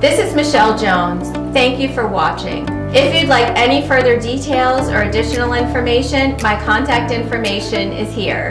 This is Michele Jones. Thank you for watching. If you'd like any further details or additional information, my contact information is here.